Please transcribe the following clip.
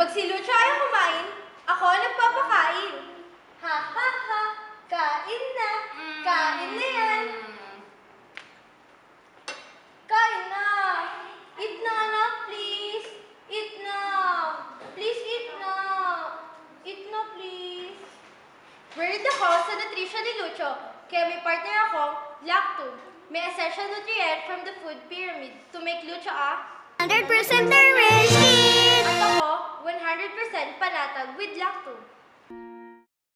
Pag si Lucho ayaw kumain, ako ang nagpapakain. Ha ha ha, kain na, kain na yan. Kain na. Eat na anak, please. Eat na. Please eat na. Eat na, please. Worried ako sa nutrition ni Lucho, kaya may partner ako, Lacto. May essential nutrient from the food pyramid to make Lucho a 100% 100% panatag with Lacto.